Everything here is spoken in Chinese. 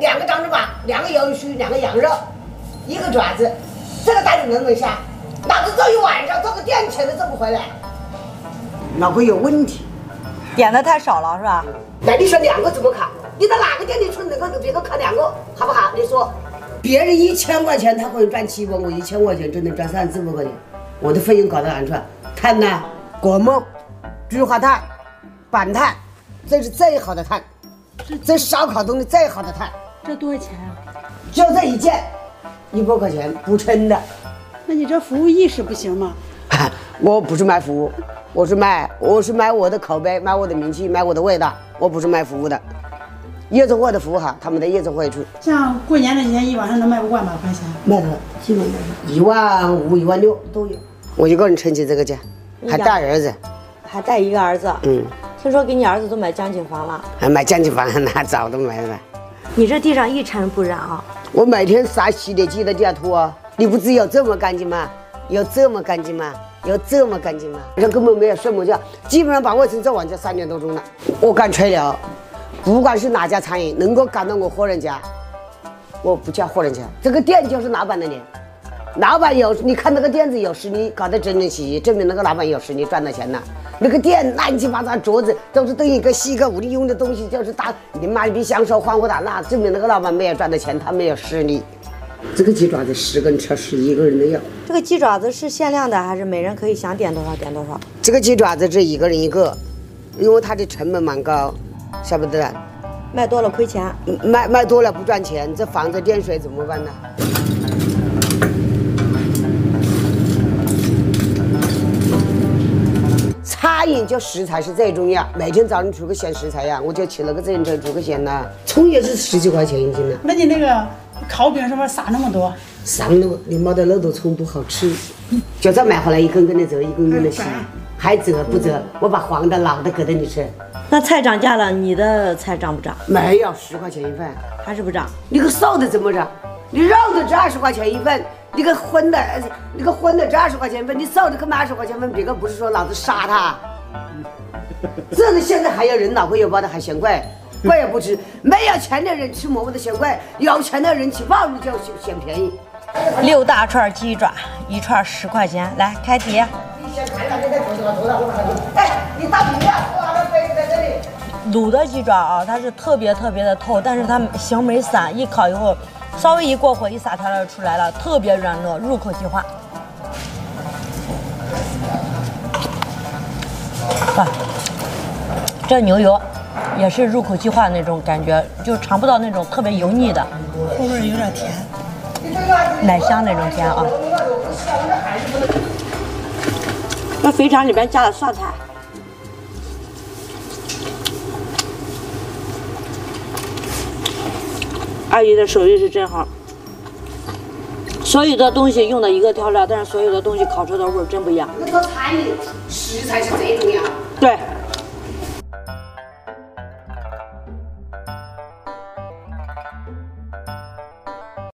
两个章子把，两个鱿鱼须，两个羊肉，一个爪子，这个袋子能不能下？老子做一晚上，做个店钱都挣不回来，脑壳有问题。点的太少了是吧？那你说两个怎么砍？你到哪个店里去能够给别个砍两个，好不好？你说，别人一千块钱他可以赚七百，我一千块钱只能赚三四百块钱，我的费用搞到哪去了？碳呢？果木、菊花炭、板炭，这是最好的炭，这烧烤中的最好的炭。这多少钱啊？就这一件，一百块钱不称的。那你这服务意识不行吗？我不是卖服务，我是卖我是卖我的口碑，卖我的名气，卖我的味道。我不是卖服务的，夜总会的服务好，他们的夜总会去。像过年那几天，一晚上能卖五万把块钱？卖的基本上一万五、一万六都有。我一个人撑起这个家，还带儿子，还带一个儿子。嗯，听说给你儿子都买江景房了，还买江景房，那早都买了。你这地上一尘不染啊！我每天撒洗洁剂在地下拖啊，你不是有这么干净吗？有这么干净吗？有这么干净吗？人根本没有睡午觉，基本上把卫生做完就三点多钟了。我敢吹牛，不管是哪家餐饮能够赶到我货人家，我不叫货人家，这个店就是老板的脸。老板有，你看那个店子有实力，搞得整整齐齐，证明那个老板有实力，赚到钱了。那个店乱七八糟，桌子都是东一个稀个无利用的东西，就是打你妈逼享受欢呼打那，证明那个老板没有赚到钱，他没有实力。这个鸡爪子十个人吃，十一个人的要。这个鸡爪子是限量的，还是每人可以想点多少点多少？这个鸡爪子是一个人一个，因为它的成本蛮高，晓不得？卖多了亏钱，卖卖多了不赚钱，这房子电水怎么办呢？餐饮就食材是最重要，每天早上出个鲜食材呀，我就骑了个自行车出个鲜呐。葱也是十几块钱一斤呢。那你那个烤饼上面撒那么多？撒那么，你没得那多葱不好吃。就这买回来一根根的折，一根根的洗，还折不折？我把黄的老的给的你吃。那菜涨价了，你的菜涨不涨？没有，十块钱一份，还是不涨？你个瘦的怎么涨？你肉的值二十块钱一份，你个荤的，你个荤的值二十块钱一份，你瘦的可卖二十块钱一份，别个不是说老子杀他？这个现在还有人脑壳有包的还嫌贵，贵也不吃。没有钱的人吃馍馍都嫌贵，有钱的人吃鲍鱼就嫌便宜。六大串鸡爪，一串十块钱，来开碟。你先看到这个头头头哎，你到底要花了杯子在这里。卤的鸡爪啊，它是特别特别的透，但是它形没散，一烤以后。稍微一过火，一撒调料出来了，特别软糯，入口即化。这牛油也是入口即化那种感觉，就尝不到那种特别油腻的，后味有点甜，奶香那种甜啊。那肥肠里边加了蒜菜。阿姨的手艺是真好，所有的东西用的一个调料，但是所有的东西烤出的味儿真不一样。那做餐饮，食材是最重要。对。